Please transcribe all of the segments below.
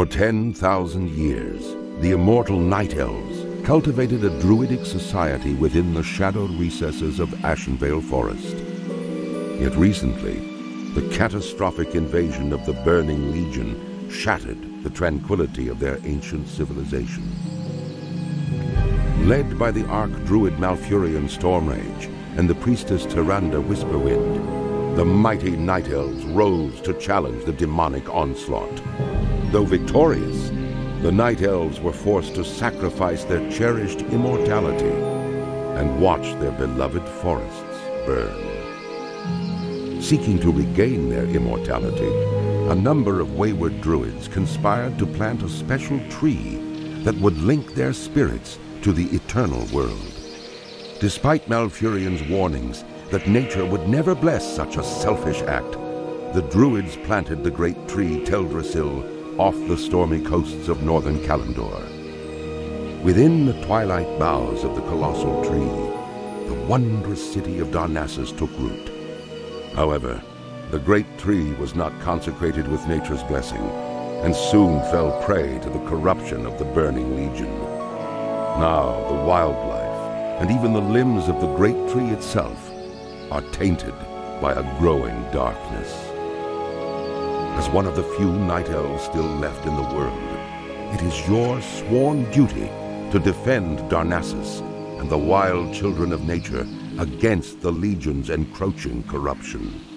For 10,000 years, the immortal Night Elves cultivated a druidic society within the shadowed recesses of Ashenvale Forest. Yet recently, the catastrophic invasion of the Burning Legion shattered the tranquility of their ancient civilization. Led by the Arch Druid Malfurion Stormrage and the priestess Tyrande Whisperwind, the mighty Night Elves rose to challenge the demonic onslaught. Though victorious, the Night Elves were forced to sacrifice their cherished immortality and watch their beloved forests burn. Seeking to regain their immortality, a number of wayward druids conspired to plant a special tree that would link their spirits to the eternal world. Despite Malfurion's warnings that nature would never bless such a selfish act, the druids planted the great tree Teldrassil off the stormy coasts of northern Kalimdor. Within the twilight boughs of the colossal tree, the wondrous city of Darnassus took root. However, the great tree was not consecrated with nature's blessing, and soon fell prey to the corruption of the Burning Legion. Now the wildlife, and even the limbs of the great tree itself, are tainted by a growing darkness. As one of the few night elves still left in the world, it is your sworn duty to defend Darnassus and the wild children of nature against the Legion's encroaching corruption.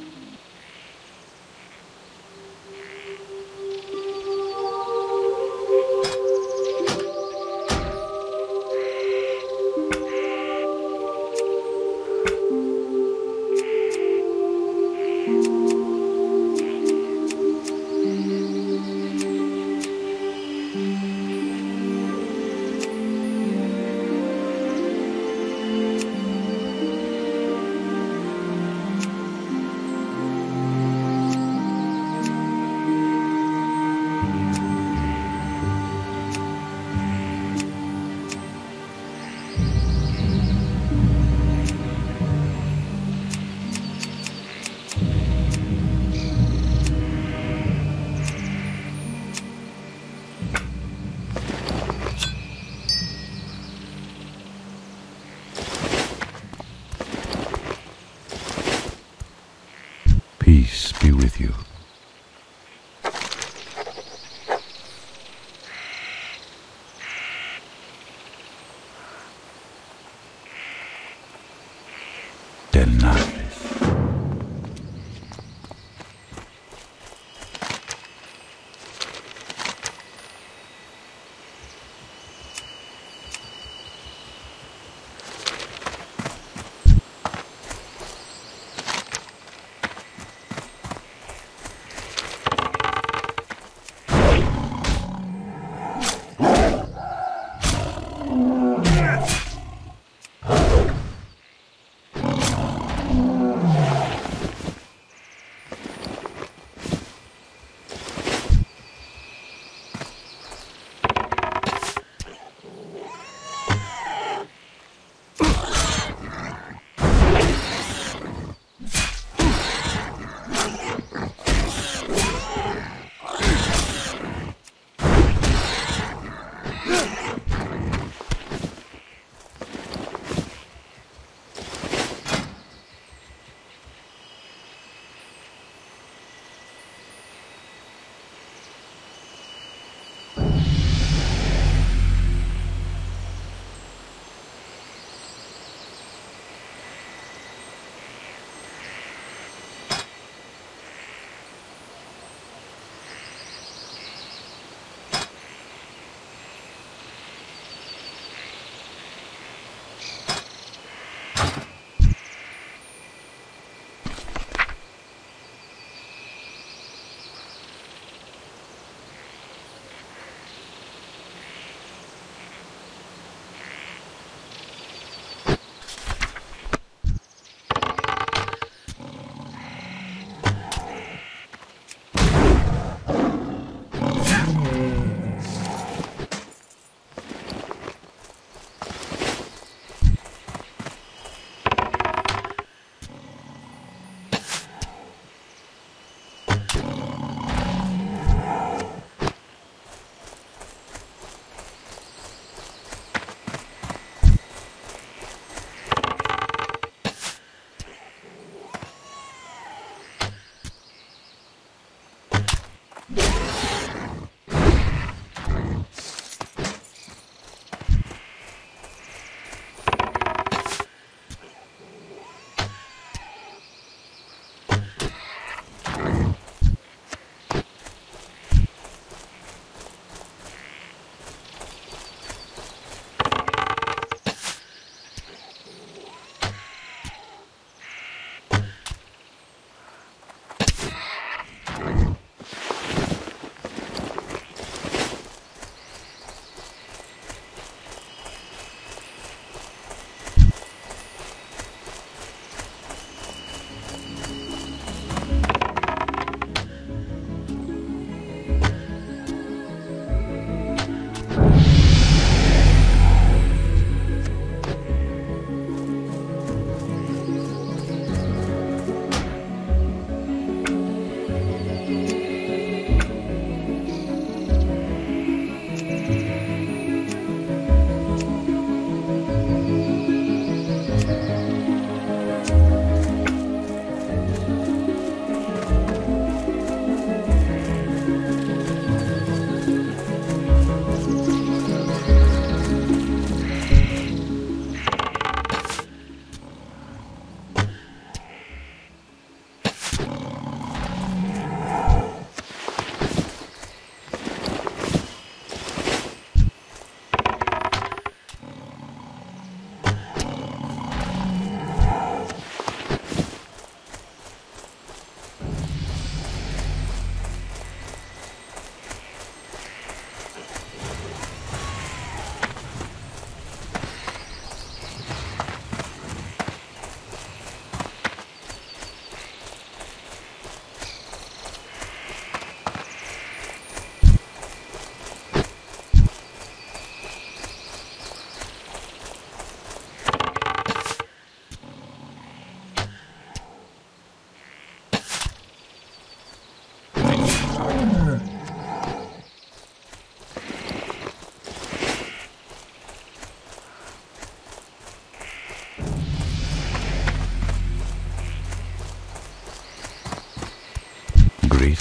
Dennaris.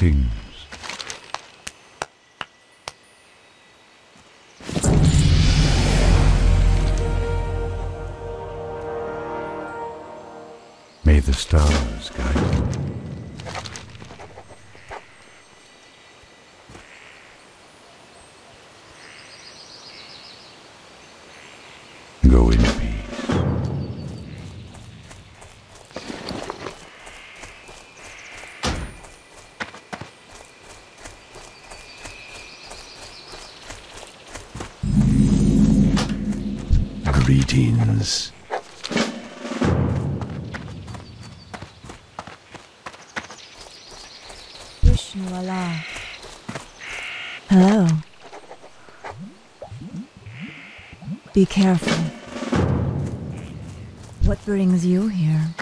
Things. May the stars guide you. Go in peace. Greetings. Vishnu Allah. Hello. Be careful. What brings you here?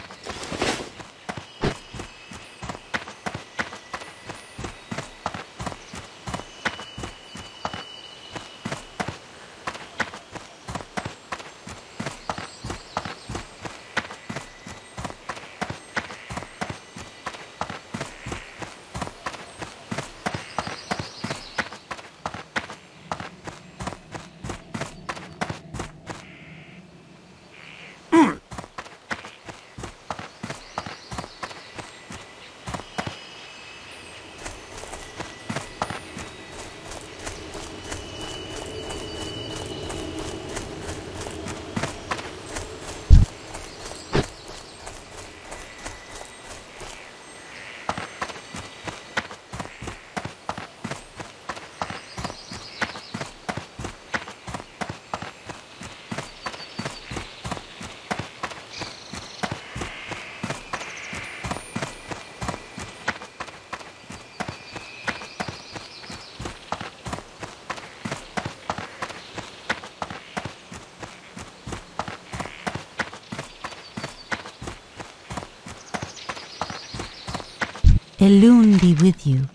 Elune be with you.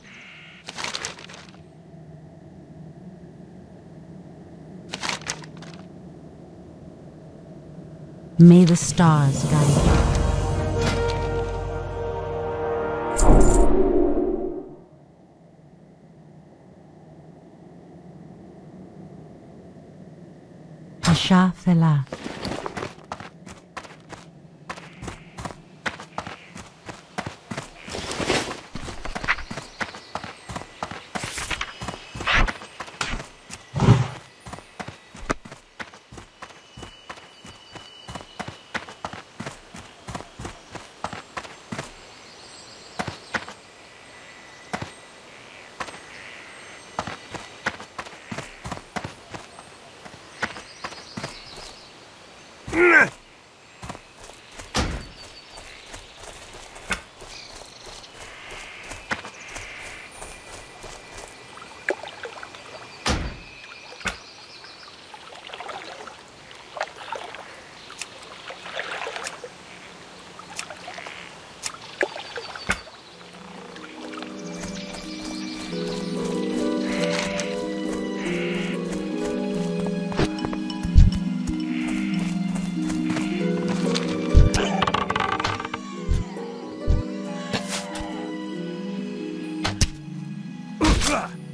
May the stars guide you. Asha Fela. Ugh!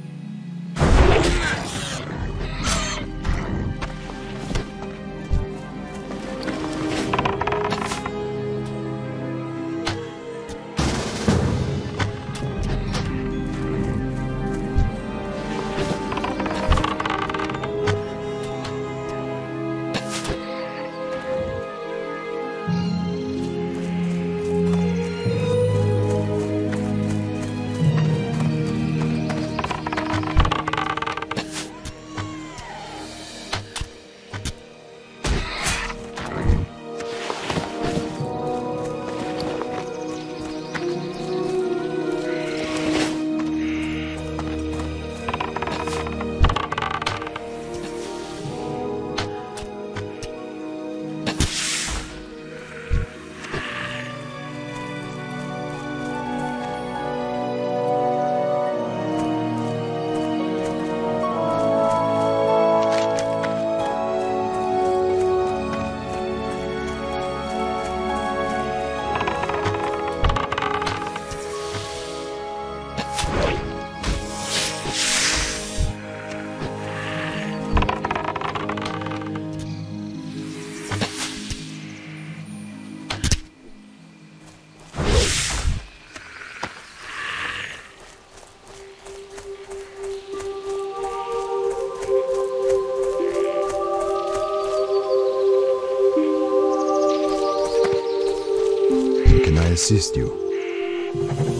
Assist you.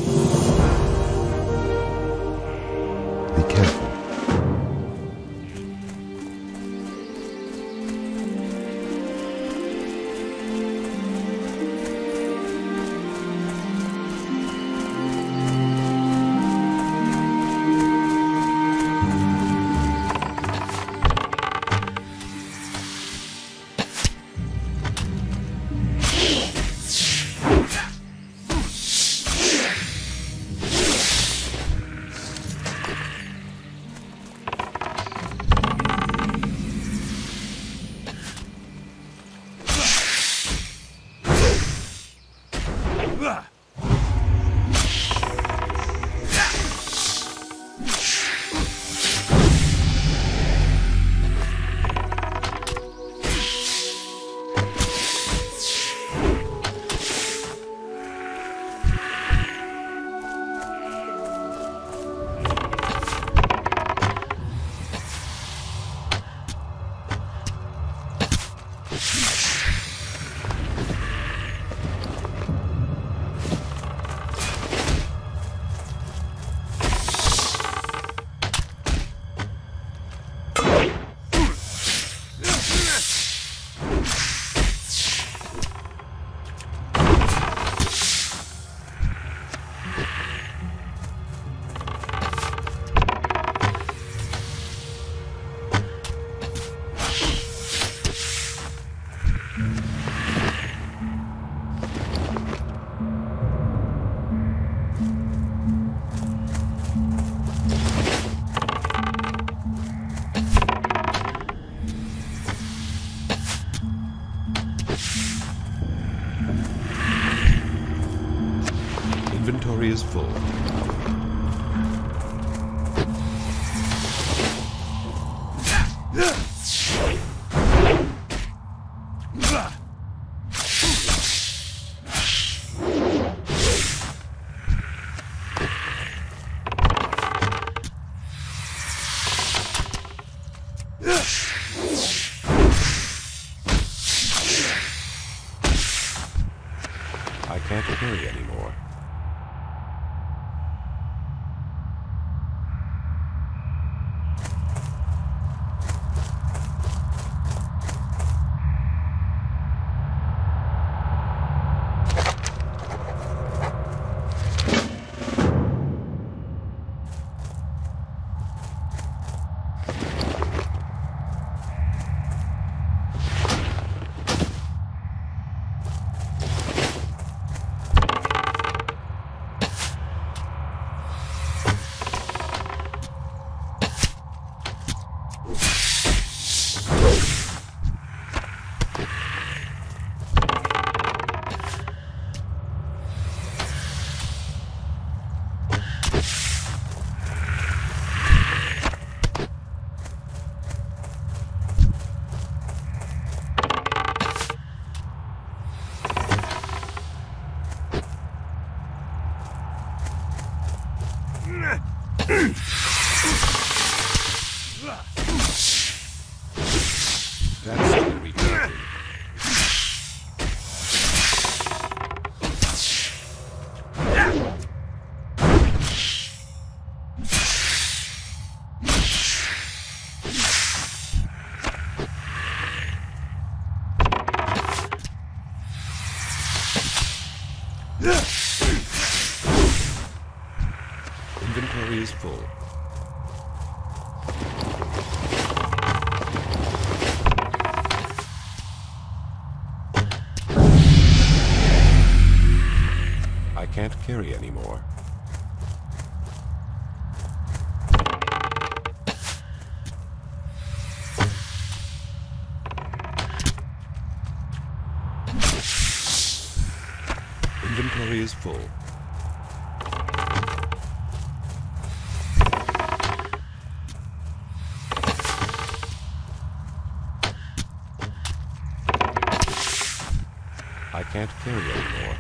Can't carry anymore.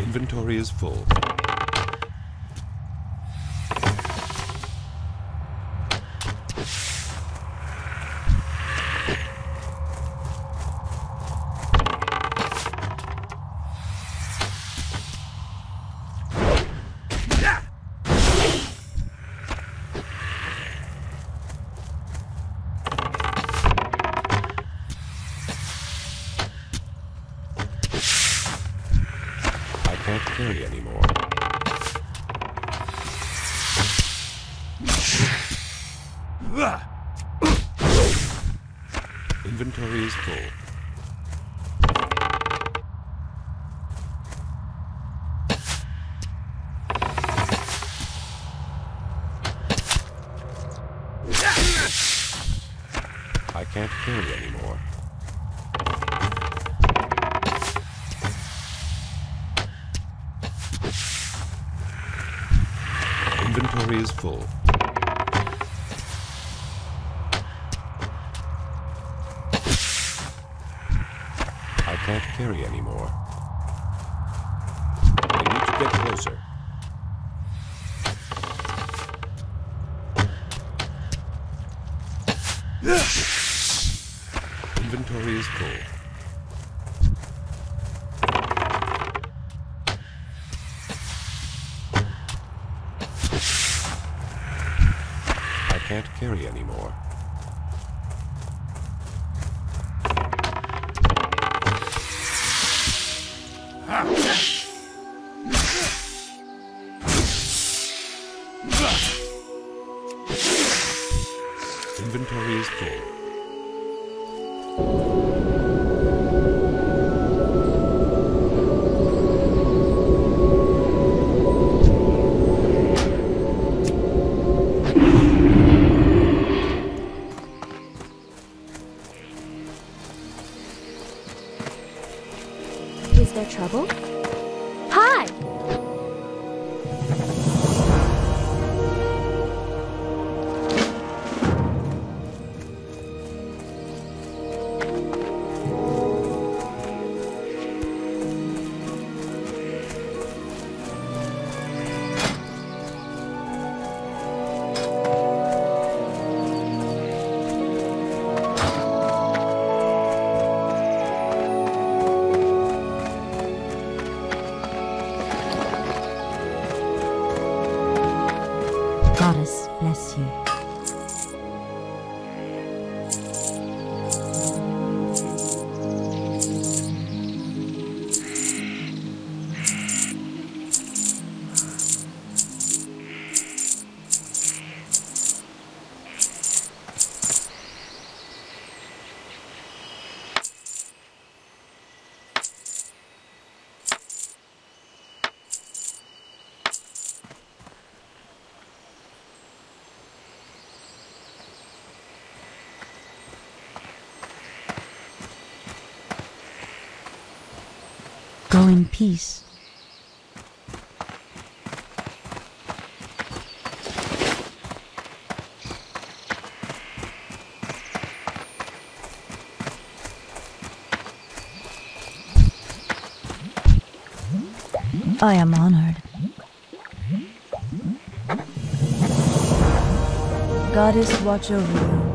Inventory is full. Full. go in peace. I am honored. Goddess watch over you.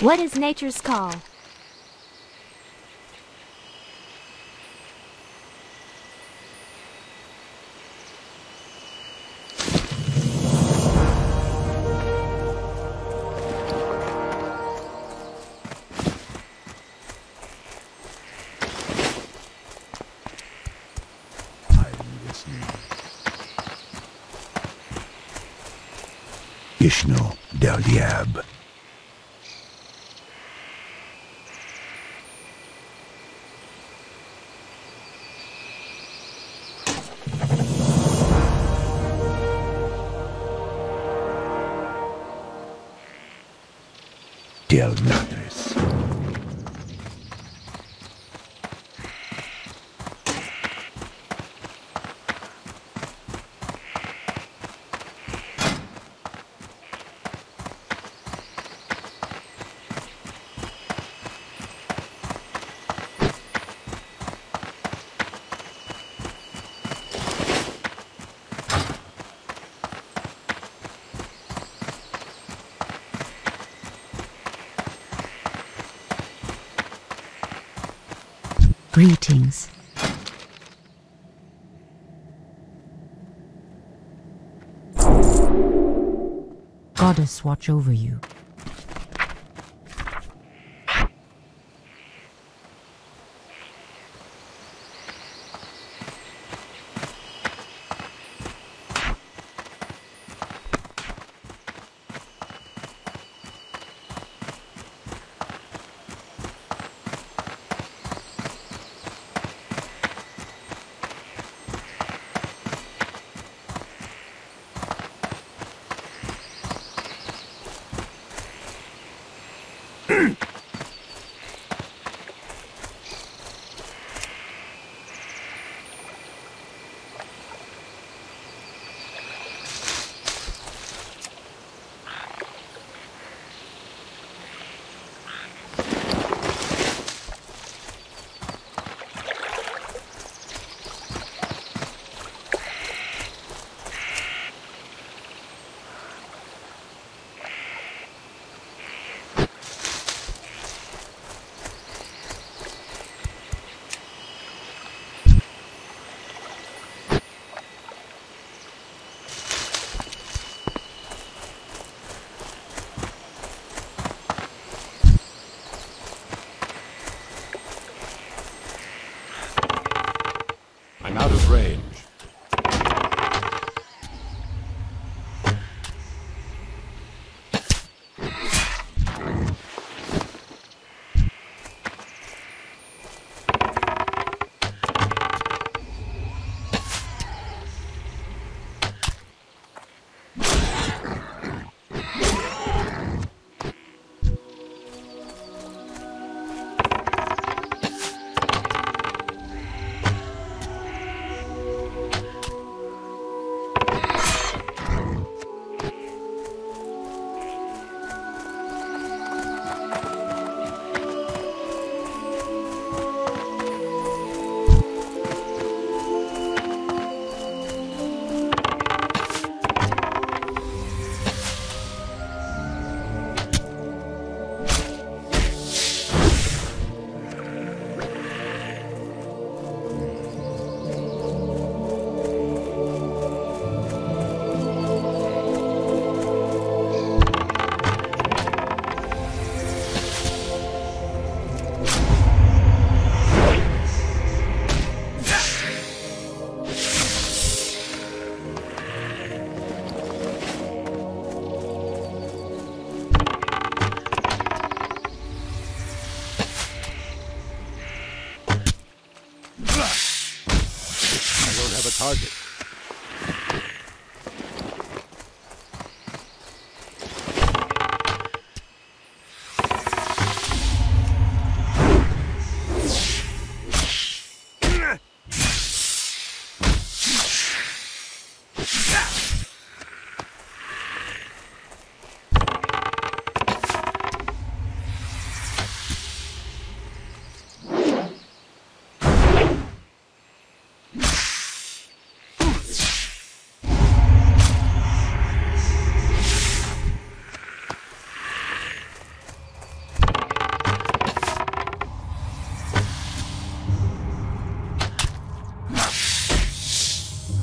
What is nature's call? Ishno Del Diab. Natres. Greetings. Goddess watch over you. I'm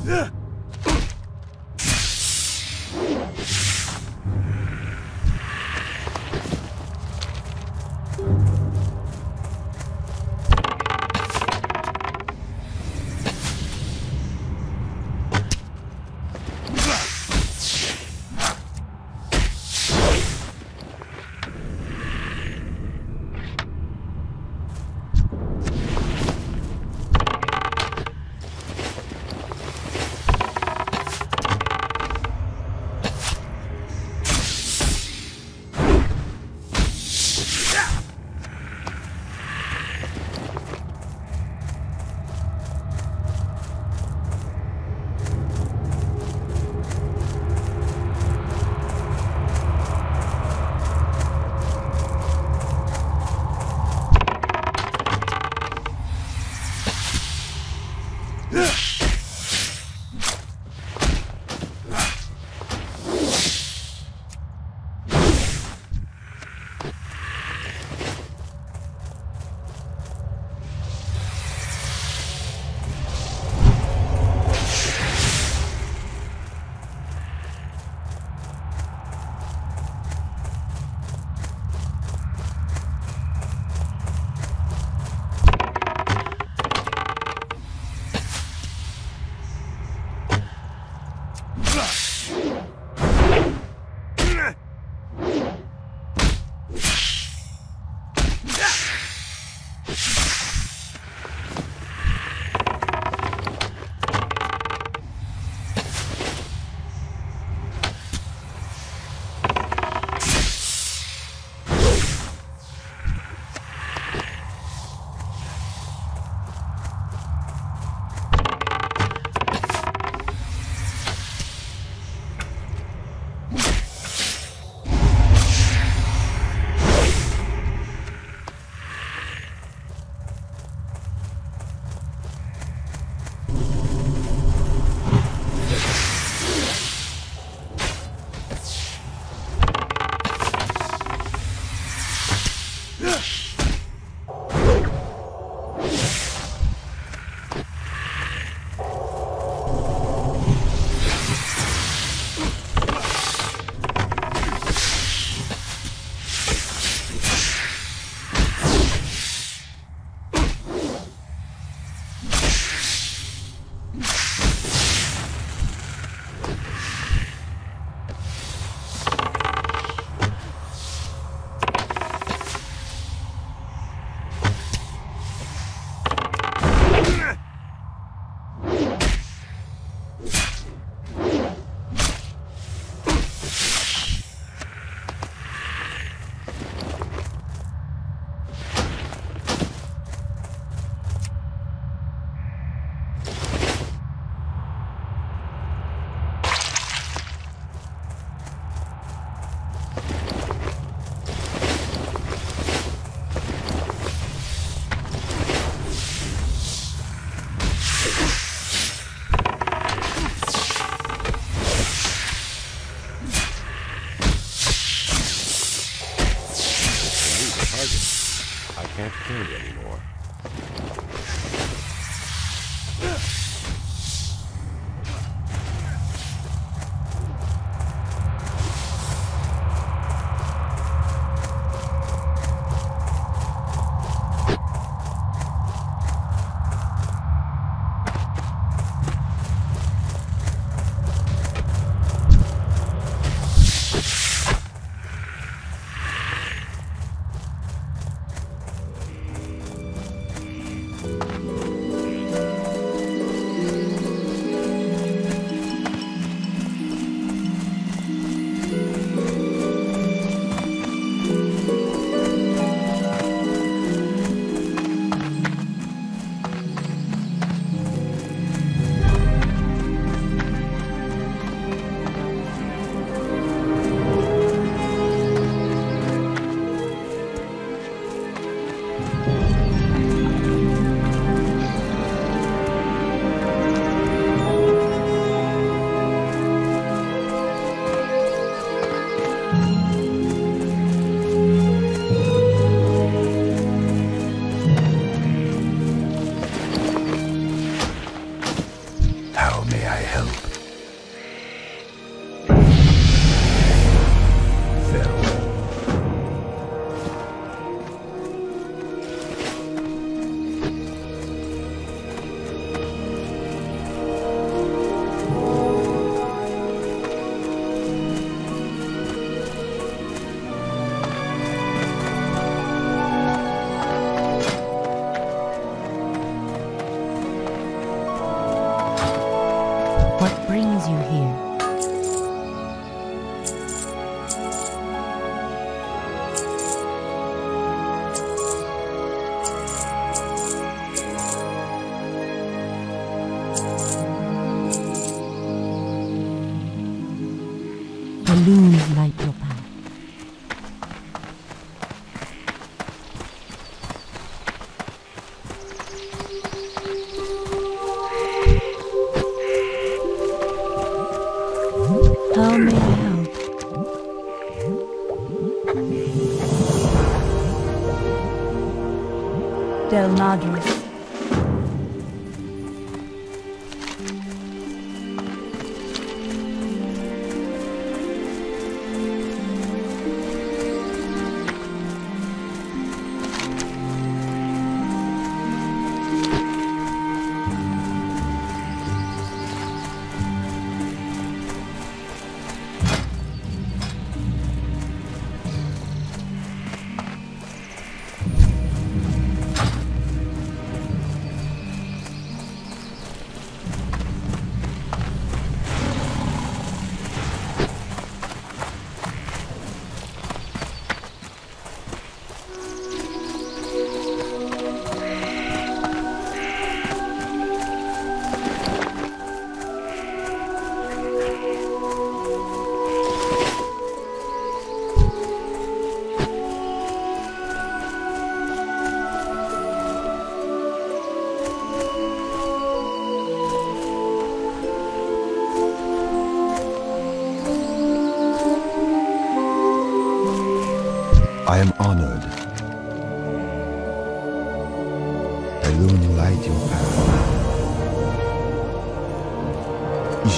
Yeah! Del Madris.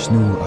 Ishnu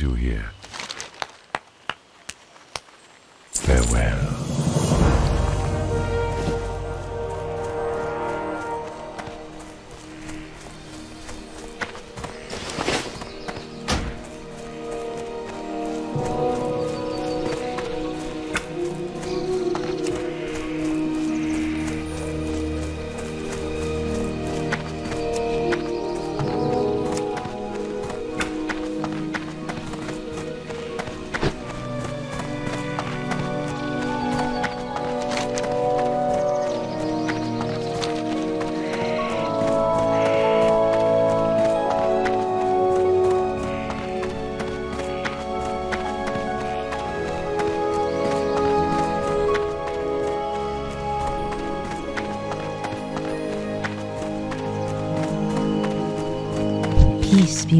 you here?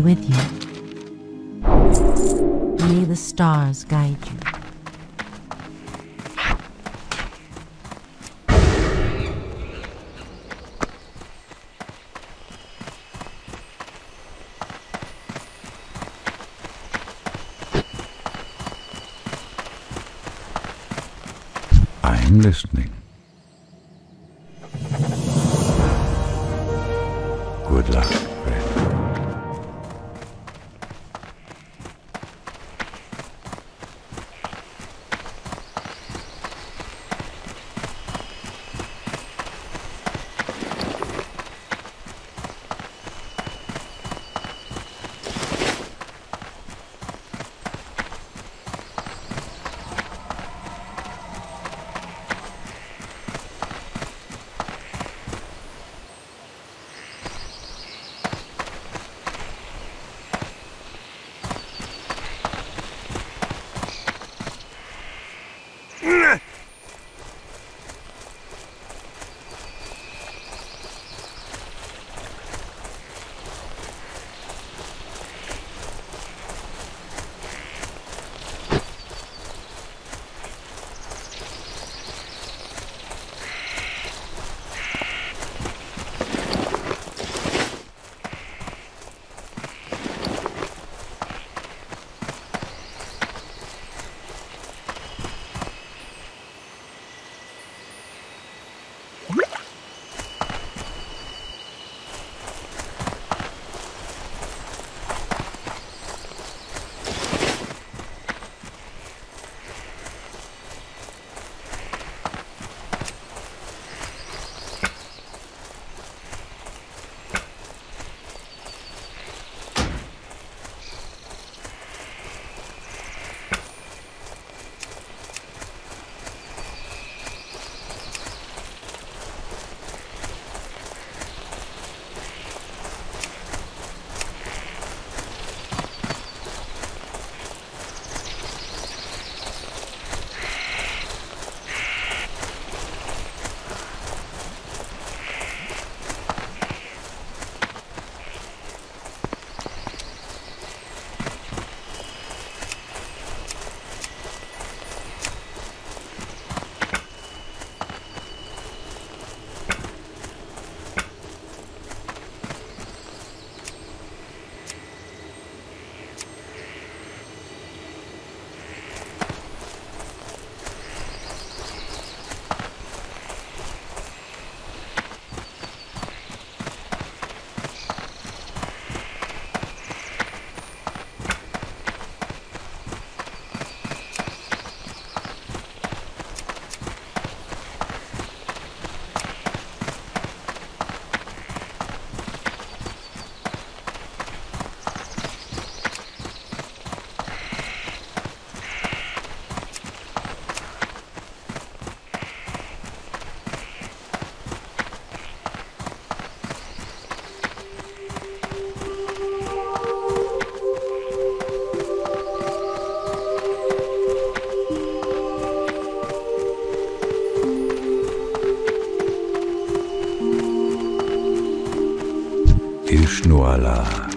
With you. May the stars guide you. I'm listening. Ishnu-alah.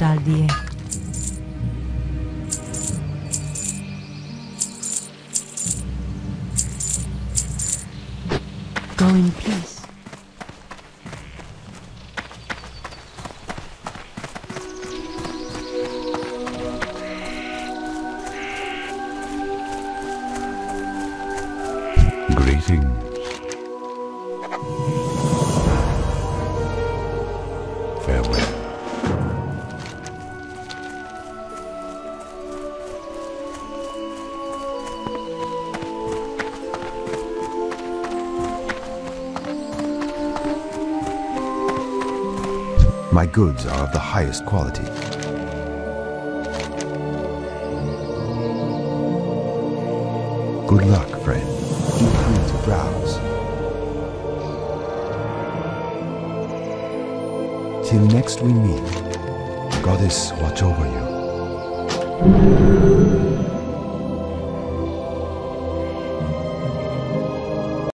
डाल दिए। Goods are of the highest quality. Good luck, friend. Feel free to browse. Till next we meet, Goddess watch over you.